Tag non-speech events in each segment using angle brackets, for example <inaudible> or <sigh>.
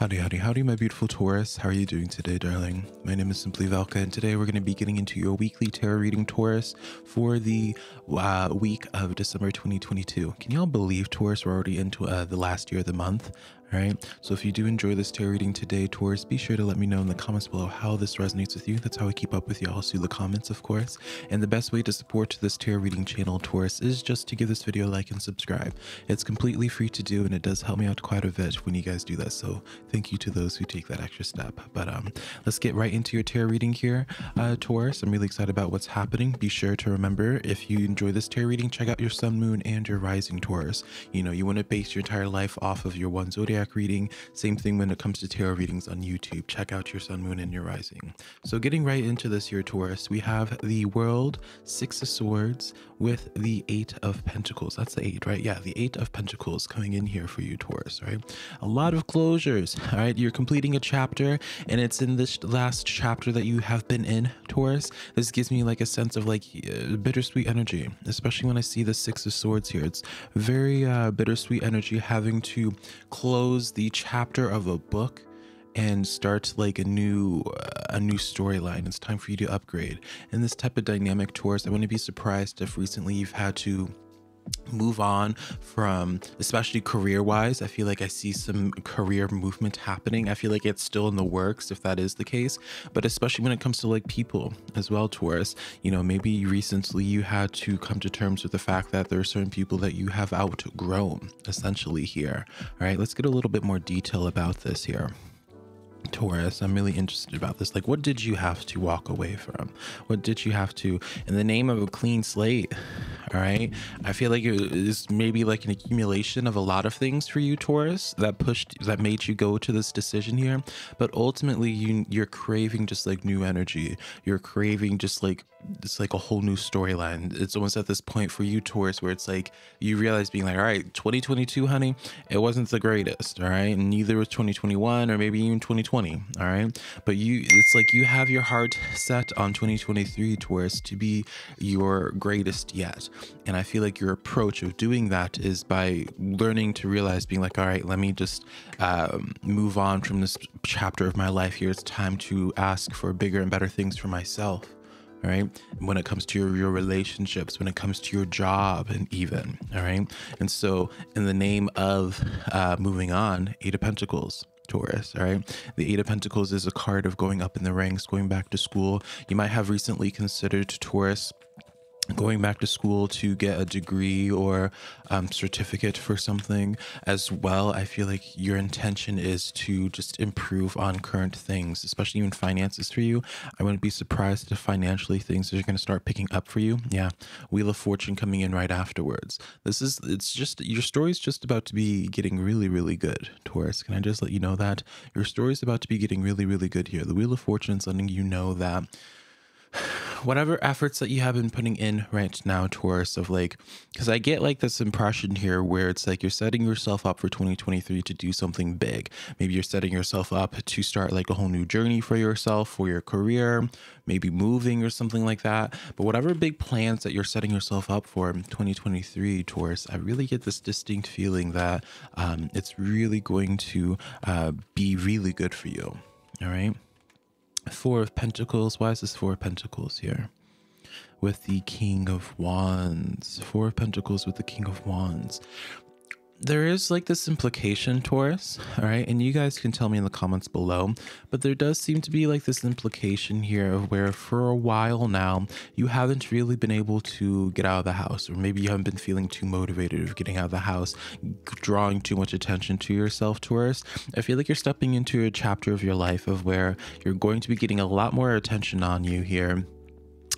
Howdy, howdy, howdy, my beautiful Taurus. How are you doing today, darling? My name is Simply Velca, and today we're going to be getting into your weekly tarot reading, Taurus, for the uh, week of December 2022. Can y'all believe, Taurus, we're already into uh, the last year of the month? All right. So if you do enjoy this tarot reading today, Taurus, be sure to let me know in the comments below how this resonates with you. That's how I keep up with y'all through the comments, of course. And the best way to support this tarot reading channel, Taurus, is just to give this video a like and subscribe. It's completely free to do, and it does help me out quite a bit when you guys do that. So thank you to those who take that extra step. But um, let's get right into your tarot reading here, uh, Taurus. I'm really excited about what's happening. Be sure to remember if you enjoy this tarot reading, check out your sun, moon, and your rising, Taurus. You know, you want to base your entire life off of your one zodiac zodiac reading. Same thing when it comes to tarot readings on YouTube. Check out your sun, moon, and your rising. So, getting right into this year, Taurus, we have the World Six of Swords with the Eight of Pentacles. That's the eight, right? Yeah, the Eight of Pentacles coming in here for you, Taurus, right? A lot of closures, all right? You're completing a chapter, and it's in this last chapter that you have been in, Taurus. This gives me like a sense of like uh, bittersweet energy, especially when I see the Six of Swords here. It's very uh, bittersweet energy having to close the chapter of a book and start like a new uh, a new storyline. It's time for you to upgrade. In this type of dynamic Taurus i wouldn't be surprised if recently you've had to move on from especially career wise i feel like i see some career movement happening i feel like it's still in the works if that is the case but especially when it comes to like people as well taurus you know maybe recently you had to come to terms with the fact that there are certain people that you have outgrown essentially here all right let's get a little bit more detail about this here Taurus, I'm really interested about this. Like, what did you have to walk away from? What did you have to, in the name of a clean slate? All right. I feel like it is maybe like an accumulation of a lot of things for you, Taurus, that pushed, that made you go to this decision here. But ultimately, you, you're craving just like new energy. You're craving just like it's like a whole new storyline. It's almost at this point for you, Taurus, where it's like you realize being like, all right, 2022, honey, it wasn't the greatest, all right, and neither was 2021 or maybe even 2020, all right. But you, it's like you have your heart set on 2023, Taurus, to be your greatest yet. And I feel like your approach of doing that is by learning to realize, being like, all right, let me just um, move on from this chapter of my life here. It's time to ask for bigger and better things for myself all right when it comes to your, your relationships when it comes to your job and even all right and so in the name of uh, moving on eight of pentacles Taurus, all right? The Eight of Pentacles is a card of going up in the ranks, going back to school. You might have recently considered Taurus going back to school to get a degree or um, certificate for something as well i feel like your intention is to just improve on current things especially even finances for you. I wouldn't be surprised if financially things are going to start picking up for you. Yeah wheel of fortune coming in right afterwards. This is it's just your story's just about to be getting really really good taurus. Can i just let you know that? Your story's about to be getting really really good here. The wheel of fortune is letting you know that whatever efforts that you have been putting in right now, Taurus, of like, because I get like this impression here where it's like you're setting yourself up for 2023 to do something big. Maybe you're setting yourself up to start like a whole new journey for yourself, for your career, maybe moving or something like that. But whatever big plans that you're setting yourself up for in 2023, Taurus, I really get this distinct feeling that um, it's really going to uh, be really good for you. All right. Four of Pentacles. Why is this Four of Pentacles here? With the King of Wands. Four of Pentacles with the King of Wands there is like this implication, Taurus, all right, and you guys can tell me in the comments below, but there does seem to be like this implication here of where for a while now you haven't really been able to get out of the house, or maybe you haven't been feeling too motivated of getting out of the house, drawing too much attention to yourself, Taurus. I feel like you're stepping into a chapter of your life of where you're going to be getting a lot more attention on you here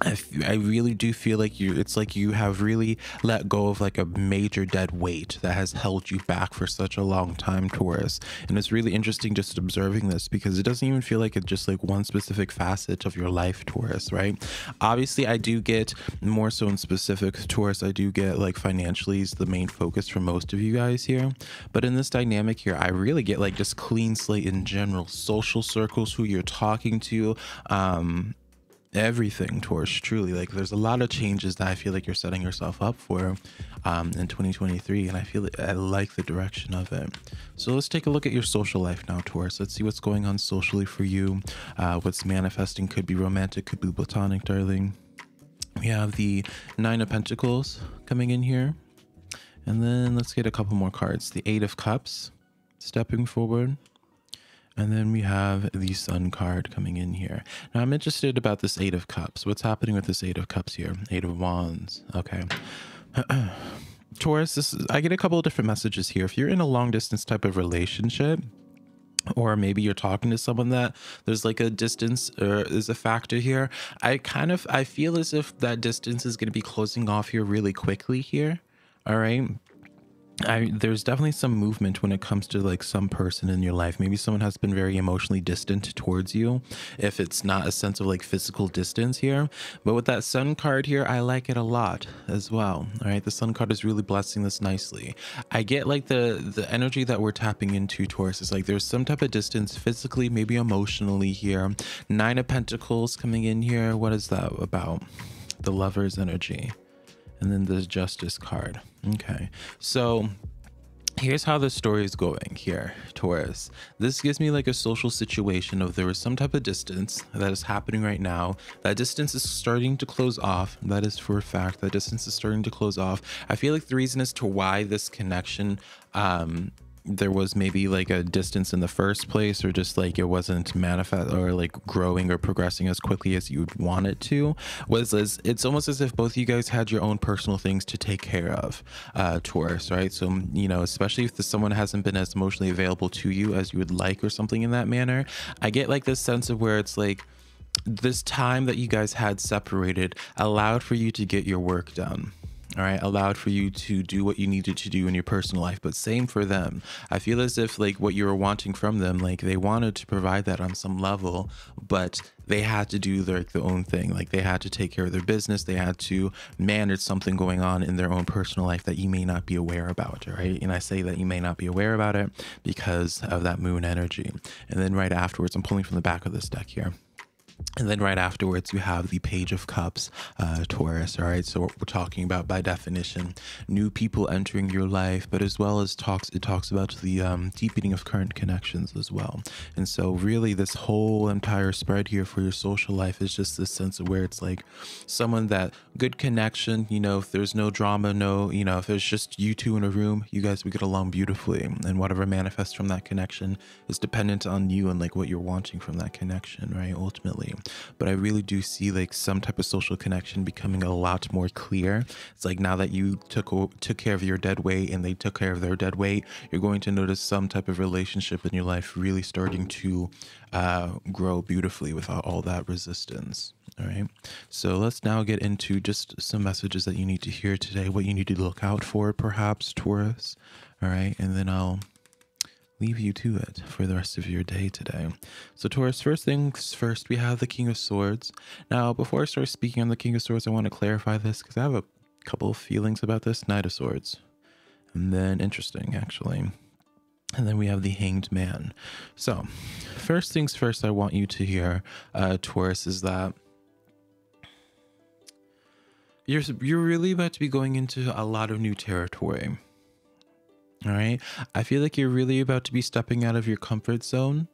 I, I really do feel like you it's like you have really let go of like a major dead weight that has held you back for such a long time taurus and it's really interesting just observing this because it doesn't even feel like it's just like one specific facet of your life taurus right? Obviously i do get more so in specific taurus i do get like financially is the main focus for most of you guys here. But in this dynamic here i really get like just clean slate in general social circles who you're talking to um everything Taurus truly like there's a lot of changes that i feel like you're setting yourself up for um, in 2023 and i feel i like the direction of it. So let's take a look at your social life now taurus. Let's see what's going on socially for you. Uh, what's manifesting could be romantic could be platonic darling. We have the nine of pentacles coming in here. And then let's get a couple more cards. The eight of cups stepping forward and then we have the Sun card coming in here. Now I'm interested about this Eight of Cups. What's happening with this Eight of Cups here? Eight of Wands. Okay. <clears throat> Taurus, this is, I get a couple of different messages here. If you're in a long distance type of relationship, or maybe you're talking to someone that there's like a distance or is a factor here i kind of i feel as if that distance is going to be closing off here really quickly here all right I there's definitely some movement when it comes to like some person in your life. Maybe someone has been very emotionally distant towards you, if it's not a sense of like physical distance here. But with that sun card here, I like it a lot as well. All right, the sun card is really blessing this nicely. I get like the the energy that we're tapping into towards is like there's some type of distance physically, maybe emotionally here. Nine of Pentacles coming in here. What is that about? The Lover's energy and then the justice card. Okay, so here's how the story is going here taurus this gives me like a social situation of there is some type of distance that is happening right now. That distance is starting to close off. That is for a fact. That distance is starting to close off. I feel like the reason as to why this connection um there was maybe like a distance in the first place or just like it wasn't manifest or like growing or progressing as quickly as you'd want it to was as it's almost as if both of you guys had your own personal things to take care of uh taurus right? So you know especially if the, someone hasn't been as emotionally available to you as you would like or something in that manner i get like this sense of where it's like this time that you guys had separated allowed for you to get your work done all right allowed for you to do what you needed to do in your personal life but same for them. I feel as if like what you were wanting from them like they wanted to provide that on some level but they had to do their, their own thing. Like they had to take care of their business. They had to manage something going on in their own personal life that you may not be aware about right? And i say that you may not be aware about it because of that moon energy. And then right afterwards i'm pulling from the back of this deck here and then right afterwards, you have the Page of Cups, uh, Taurus. All right. So we're talking about, by definition, new people entering your life, but as well as talks, it talks about the um, deepening of current connections as well. And so, really, this whole entire spread here for your social life is just this sense of where it's like someone that good connection, you know, if there's no drama, no, you know, if it's just you two in a room, you guys would get along beautifully. And whatever manifests from that connection is dependent on you and like what you're wanting from that connection, right? Ultimately but I really do see like some type of social connection becoming a lot more clear. It's like now that you took took care of your dead weight and they took care of their dead weight, you're going to notice some type of relationship in your life really starting to uh, grow beautifully without all that resistance. All right. So let's now get into just some messages that you need to hear today, what you need to look out for, perhaps, Taurus. All right. And then I'll leave you to it for the rest of your day today. So, Taurus, first things first, we have the King of Swords. Now, before I start speaking on the King of Swords, I want to clarify this because I have a couple of feelings about this Knight of Swords. And then, interesting, actually. And then we have the Hanged Man. So, first things first, I want you to hear, uh, Taurus, is that you're you're really about to be going into a lot of new territory. All right. I feel like you're really about to be stepping out of your comfort zone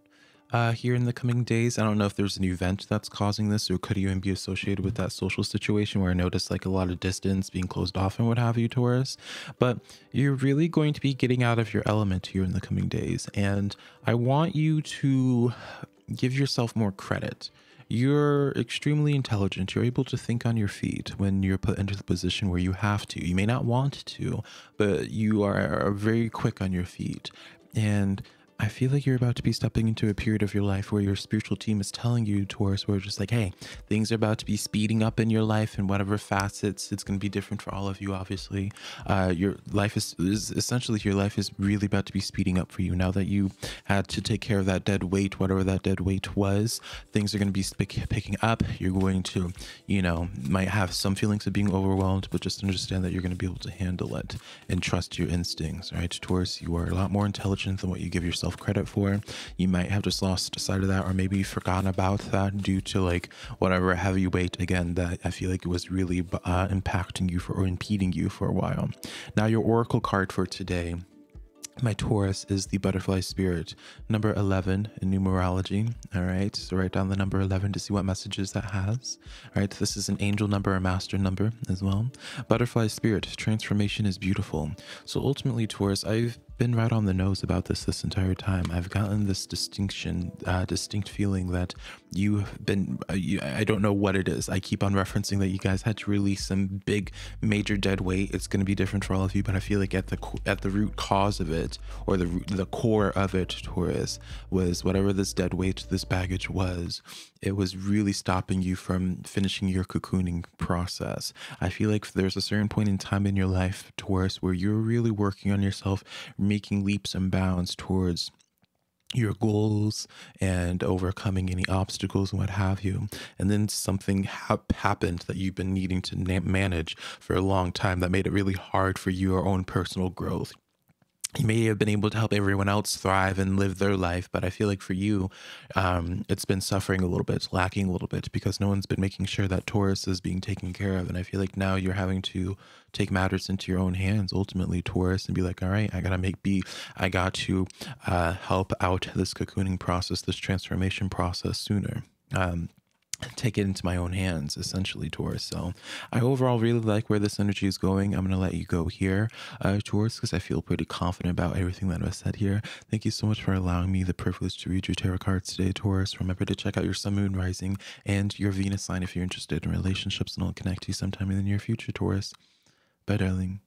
uh, here in the coming days. I don't know if there's an event that's causing this or could even be associated with that social situation where I noticed like a lot of distance being closed off and what have you, Taurus. But you're really going to be getting out of your element here in the coming days. And I want you to give yourself more credit you're extremely intelligent. You're able to think on your feet when you're put into the position where you have to. You may not want to, but you are very quick on your feet. And I feel like you're about to be stepping into a period of your life where your spiritual team is telling you, Taurus, where just like, hey, things are about to be speeding up in your life in whatever facets. It's going to be different for all of you, obviously. Uh, your life is, is essentially your life is really about to be speeding up for you. Now that you had to take care of that dead weight, whatever that dead weight was, things are going to be picking up. You're going to, you know, might have some feelings of being overwhelmed, but just understand that you're going to be able to handle it and trust your instincts, right? Taurus, you are a lot more intelligent than what you give yourself yourself credit for. You might have just lost sight of that, or maybe you forgotten about that due to like whatever heavy weight again that I feel like it was really uh, impacting you for or impeding you for a while. Now, your oracle card for today my Taurus is the butterfly spirit, number 11 in numerology. All right, so write down the number 11 to see what messages that has. All right, this is an angel number, a master number as well. Butterfly spirit, transformation is beautiful. So ultimately, Taurus, I've been right on the nose about this this entire time. I've gotten this distinction, uh, distinct feeling that you've been, uh, you, I don't know what it is. I keep on referencing that you guys had to release some big, major dead weight. It's going to be different for all of you, but I feel like at the at the root cause of it, or the the core of it, Taurus, was whatever this dead weight, this baggage was. It was really stopping you from finishing your cocooning process. I feel like there's a certain point in time in your life, Taurus, where you're really working on yourself making leaps and bounds towards your goals and overcoming any obstacles and what have you. And then something ha- happened that you've been needing to na- manage for a long time that made it really hard for your own personal growth you may have been able to help everyone else thrive and live their life, but I feel like for you, um, it's been suffering a little bit, lacking a little bit because no one's been making sure that Taurus is being taken care of. And I feel like now you're having to take matters into your own hands, ultimately, Taurus, and be like, all right, I gotta make be, I got to uh, help out this cocooning process, this transformation process sooner. Um, take it into my own hands essentially taurus. So i overall really like where this energy is going. I'm going to let you go here uh taurus because i feel pretty confident about everything that i've said here. Thank you so much for allowing me the privilege to read your tarot cards today taurus. Remember to check out your sun moon rising and your venus sign if you're interested in relationships and i'll connect to you sometime in the near future taurus. Bye darling